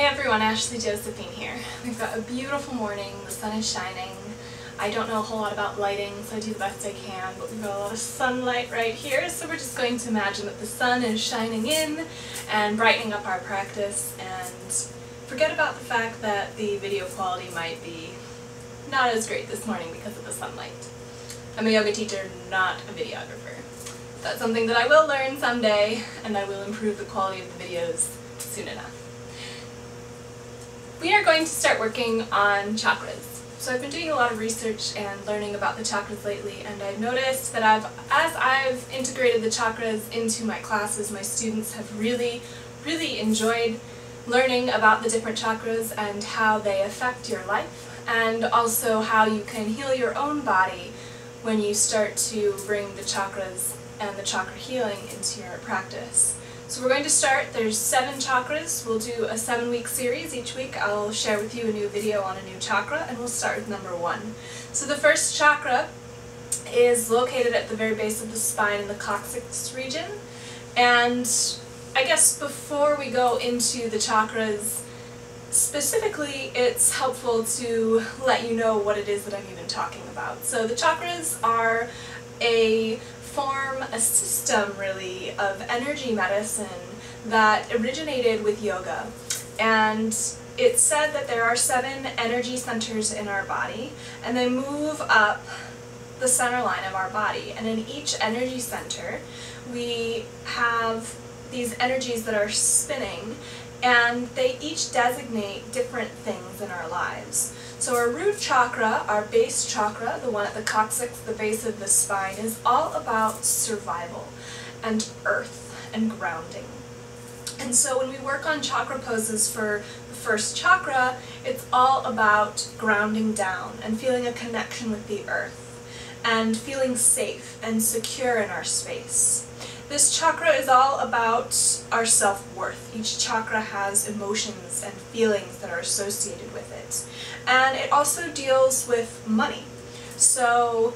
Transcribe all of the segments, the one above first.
Hey everyone, Ashley Josephine here. We've got a beautiful morning, the sun is shining. I don't know a whole lot about lighting, so I do the best I can, but we've got a lot of sunlight right here, so we're just going to imagine that the sun is shining in and brightening up our practice, and forget about the fact that the video quality might be not as great this morning because of the sunlight. I'm a yoga teacher, not a videographer. That's something that I will learn someday, and I will improve the quality of the videos soon enough. We are going to start working on chakras. So I've been doing a lot of research and learning about the chakras lately and I've noticed that I've, as I've integrated the chakras into my classes, my students have really, really enjoyed learning about the different chakras and how they affect your life and also how you can heal your own body when you start to bring the chakras and the chakra healing into your practice. So we're going to start, there's seven chakras, we'll do a seven week series. Each week I'll share with you a new video on a new chakra and we'll start with number one. So the first chakra is located at the very base of the spine in the coccyx region and I guess before we go into the chakras specifically it's helpful to let you know what it is that I'm even talking about. So the chakras are a form a system really of energy medicine that originated with yoga and it's said that there are seven energy centers in our body and they move up the center line of our body and in each energy center we have these energies that are spinning and they each designate different things in our lives. So our root chakra, our base chakra, the one at the coccyx, the base of the spine, is all about survival and earth and grounding. And so when we work on chakra poses for the first chakra, it's all about grounding down and feeling a connection with the earth and feeling safe and secure in our space. This chakra is all about our self-worth. Each chakra has emotions and feelings that are associated with it. And it also deals with money. So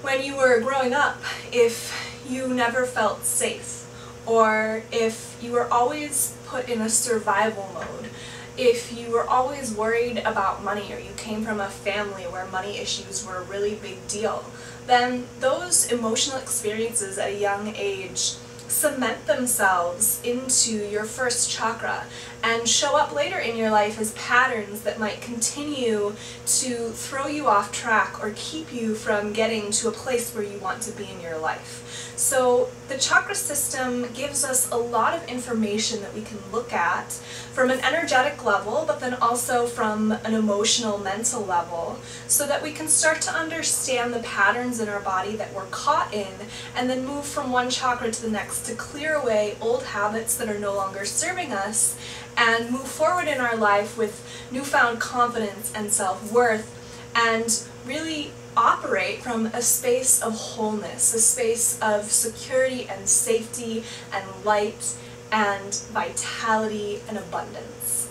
when you were growing up, if you never felt safe, or if you were always put in a survival mode, if you were always worried about money or you came from a family where money issues were a really big deal, then those emotional experiences at a young age cement themselves into your first chakra and show up later in your life as patterns that might continue to throw you off track or keep you from getting to a place where you want to be in your life. So the chakra system gives us a lot of information that we can look at from an energetic level, but then also from an emotional, mental level, so that we can start to understand the patterns in our body that we're caught in, and then move from one chakra to the next to clear away old habits that are no longer serving us, and move forward in our life with newfound confidence and self-worth, and really operate from a space of wholeness, a space of security and safety and light and vitality and abundance.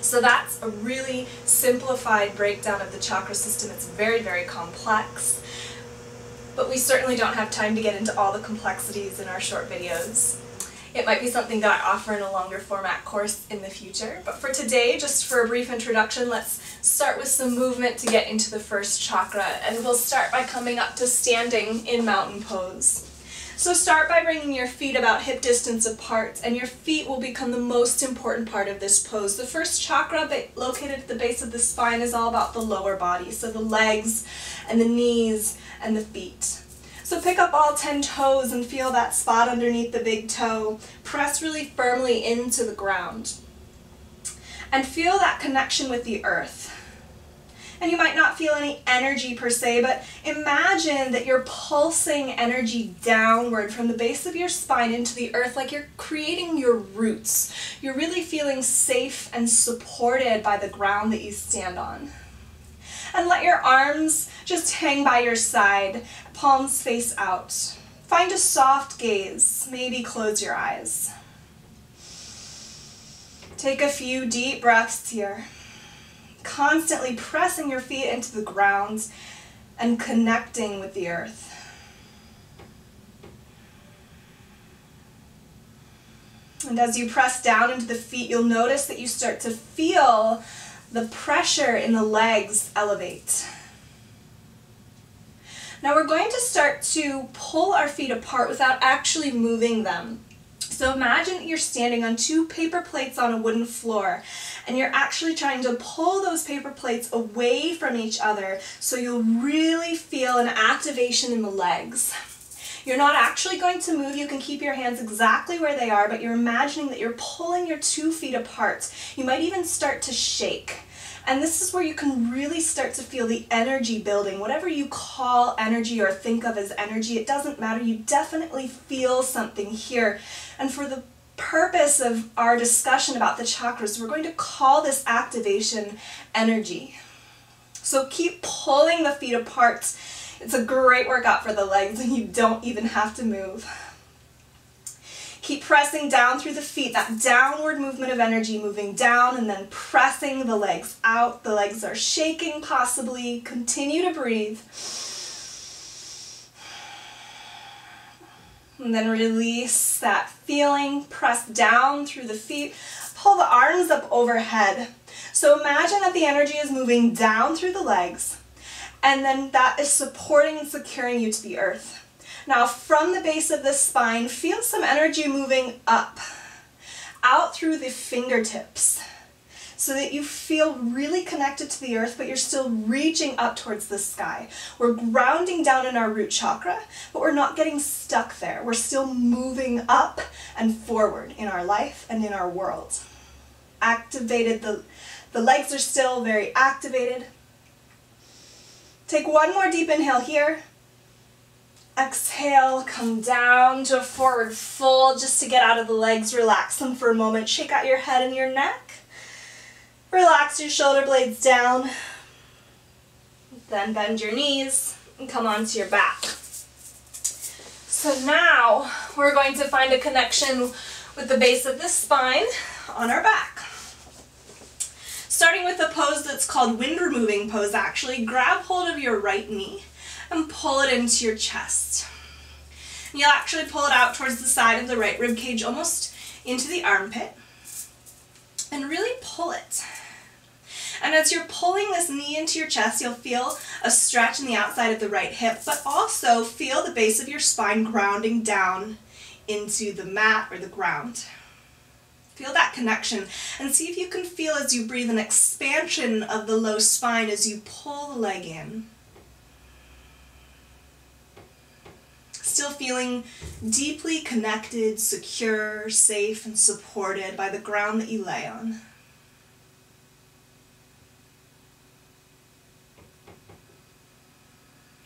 So that's a really simplified breakdown of the chakra system. It's very, very complex, but we certainly don't have time to get into all the complexities in our short videos. It might be something that I offer in a longer format course in the future, but for today, just for a brief introduction, let's start with some movement to get into the first chakra, and we'll start by coming up to standing in mountain pose. So start by bringing your feet about hip distance apart, and your feet will become the most important part of this pose. The first chakra located at the base of the spine is all about the lower body, so the legs and the knees and the feet. So pick up all 10 toes and feel that spot underneath the big toe. Press really firmly into the ground. And feel that connection with the earth. And you might not feel any energy per se, but imagine that you're pulsing energy downward from the base of your spine into the earth like you're creating your roots. You're really feeling safe and supported by the ground that you stand on. And let your arms just hang by your side, palms face out. Find a soft gaze, maybe close your eyes. Take a few deep breaths here, constantly pressing your feet into the ground and connecting with the earth. And as you press down into the feet, you'll notice that you start to feel the pressure in the legs elevate. Now we're going to start to pull our feet apart without actually moving them. So imagine that you're standing on two paper plates on a wooden floor and you're actually trying to pull those paper plates away from each other so you'll really feel an activation in the legs. You're not actually going to move, you can keep your hands exactly where they are, but you're imagining that you're pulling your two feet apart. You might even start to shake. And this is where you can really start to feel the energy building. Whatever you call energy or think of as energy, it doesn't matter. You definitely feel something here. And for the purpose of our discussion about the chakras, we're going to call this activation energy. So keep pulling the feet apart. It's a great workout for the legs and you don't even have to move. Keep pressing down through the feet, that downward movement of energy, moving down and then pressing the legs out. The legs are shaking possibly. Continue to breathe. And then release that feeling. Press down through the feet. Pull the arms up overhead. So imagine that the energy is moving down through the legs and then that is supporting and securing you to the earth. Now from the base of the spine, feel some energy moving up, out through the fingertips, so that you feel really connected to the earth, but you're still reaching up towards the sky. We're grounding down in our root chakra, but we're not getting stuck there. We're still moving up and forward in our life and in our world. Activated, the, the legs are still very activated. Take one more deep inhale here. Exhale, come down to a forward fold just to get out of the legs. Relax them for a moment. Shake out your head and your neck. Relax your shoulder blades down. Then bend your knees and come onto your back. So now we're going to find a connection with the base of the spine on our back. With a pose that's called wind removing pose actually, grab hold of your right knee and pull it into your chest. And you'll actually pull it out towards the side of the right rib cage, almost into the armpit. And really pull it. And as you're pulling this knee into your chest, you'll feel a stretch in the outside of the right hip, but also feel the base of your spine grounding down into the mat or the ground. Feel that connection and see if you can feel as you breathe an expansion of the low spine as you pull the leg in. still feeling deeply connected, secure, safe, and supported by the ground that you lay on.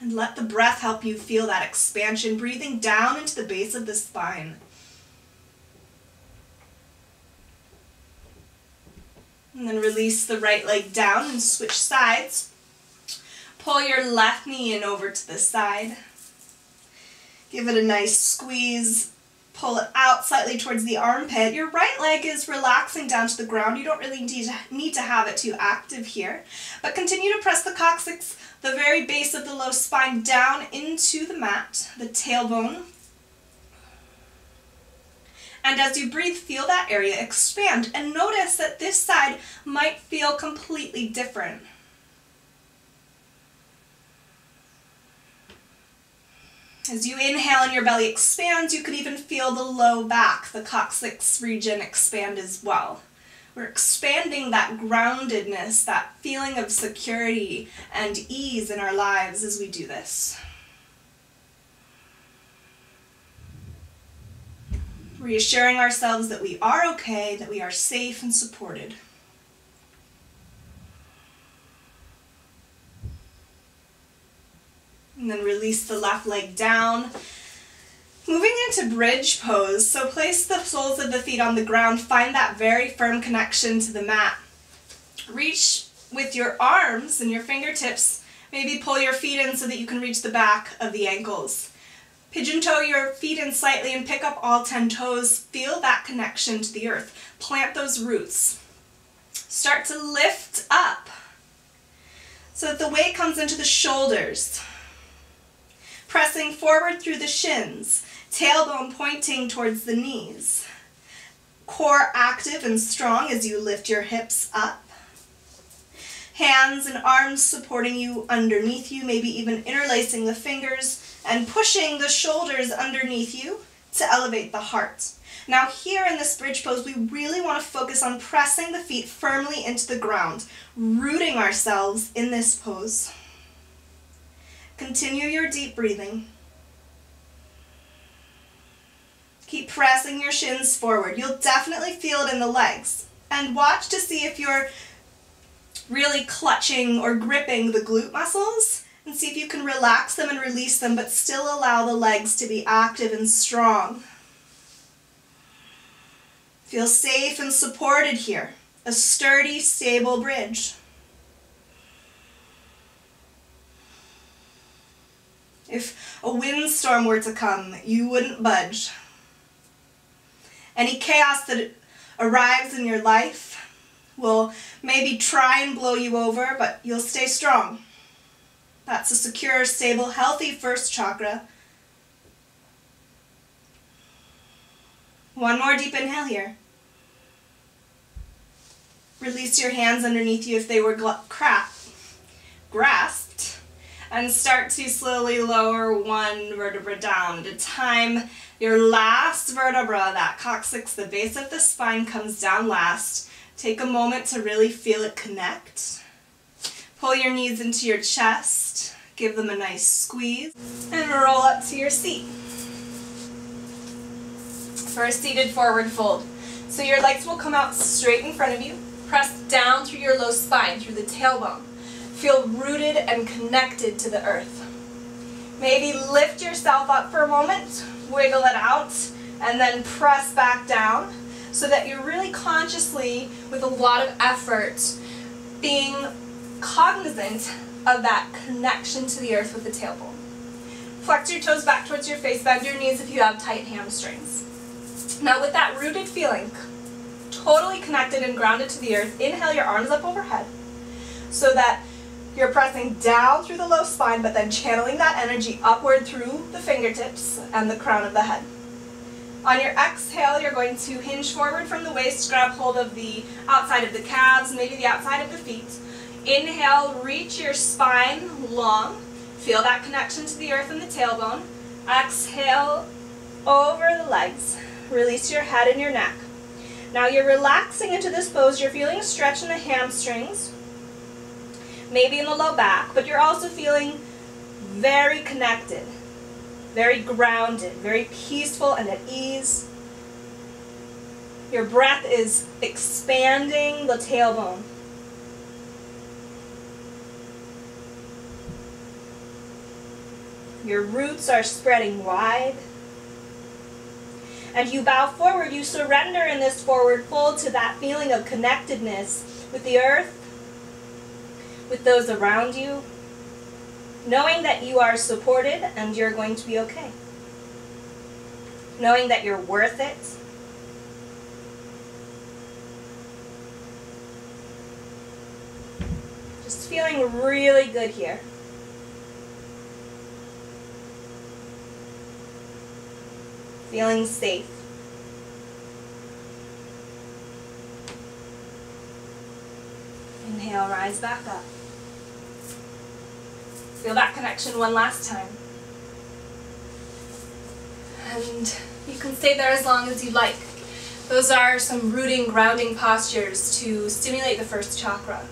And let the breath help you feel that expansion, breathing down into the base of the spine. And then release the right leg down and switch sides. Pull your left knee in over to the side. Give it a nice squeeze. Pull it out slightly towards the armpit. Your right leg is relaxing down to the ground. You don't really need to, have it too active here. But continue to press the coccyx, the very base of the low spine, down into the mat, the tailbone. And as you breathe, feel that area expand. And notice that this side might feel completely different. As you inhale and your belly expands, you could even feel the low back, the coccyx region expand as well. We're expanding that groundedness, that feeling of security and ease in our lives as we do this. Reassuring ourselves that we are okay, that we are safe and supported. And then release the left leg down. Moving into bridge pose, so place the soles of the feet on the ground, find that very firm connection to the mat. Reach with your arms and your fingertips, maybe pull your feet in so that you can reach the back of the ankles. Pigeon toe your feet in slightly and pick up all 10 toes. Feel that connection to the earth. Plant those roots. Start to lift up so that the weight comes into the shoulders pressing forward through the shins, tailbone pointing towards the knees. core active and strong as you lift your hips up. Hands and arms supporting you underneath you, maybe even interlacing the fingers and pushing the shoulders underneath you to elevate the heart. Now here in this bridge pose, we really want to focus on pressing the feet firmly into the ground, rooting ourselves in this pose. Continue your deep breathing. Keep pressing your shins forward. You'll definitely feel it in the legs. And watch to see if you're really clutching or gripping the glute muscles and see if you can relax them and release them but still allow the legs to be active and strong. Feel safe and supported here. A sturdy, stable bridge. If a windstorm were to come, you wouldn't budge. Any chaos that arrives in your life will maybe try and blow you over, but you'll stay strong. That's a secure, stable, healthy first chakra. One more deep inhale here. Release your hands underneath you if they were crap, grasped, and start to slowly lower one vertebra down to time your last vertebra, that coccyx, the base of the spine comes down last. Take a moment to really feel it connect. Pull your knees into your chest, give them a nice squeeze, and roll up to your seat. For a seated forward fold. So your legs will come out straight in front of you. Press down through your low spine, through the tailbone. Feel rooted and connected to the earth. Maybe lift yourself up for a moment, wiggle it out, and then press back down so that you're really consciously, with a lot of effort, being cognizant of that connection to the earth with the tailbone. Flex your toes back towards your face, bend your knees if you have tight hamstrings. Now with that rooted feeling, totally connected and grounded to the earth, inhale your arms up overhead so that you're pressing down through the low spine, but then channeling that energy upward through the fingertips and the crown of the head. On your exhale, you're going to hinge forward from the waist, grab hold of the outside of the calves, maybe the outside of the feet. Inhale, reach your spine long. Feel that connection to the earth and the tailbone. Exhale, over the legs. Release your head and your neck. Now you're relaxing into this pose. You're feeling a stretch in the hamstrings maybe in the low back, but you're also feeling very connected, very grounded, very peaceful and at ease. Your breath is expanding the tailbone. Your roots are spreading wide. And you bow forward, you surrender in this forward fold to that feeling of connectedness with the earth with those around you, knowing that you are supported and you're going to be okay. Knowing that you're worth it. Just feeling really good here. Feeling safe. Inhale, rise back up. Feel that connection one last time. And you can stay there as long as you like. Those are some rooting, grounding postures to stimulate the first chakra.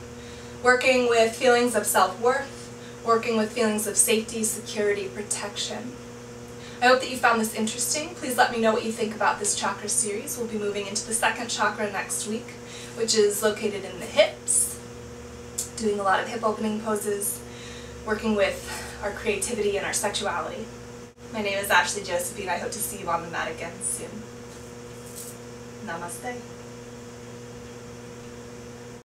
Working with feelings of self-worth, working with feelings of safety, security, protection. I hope that you found this interesting. Please let me know what you think about this chakra series. We'll be moving into the second chakra next week, which is located in the hips, doing a lot of hip opening poses, working with our creativity and our sexuality. My name is Ashley Josephine. I hope to see you on the mat again soon. Namaste.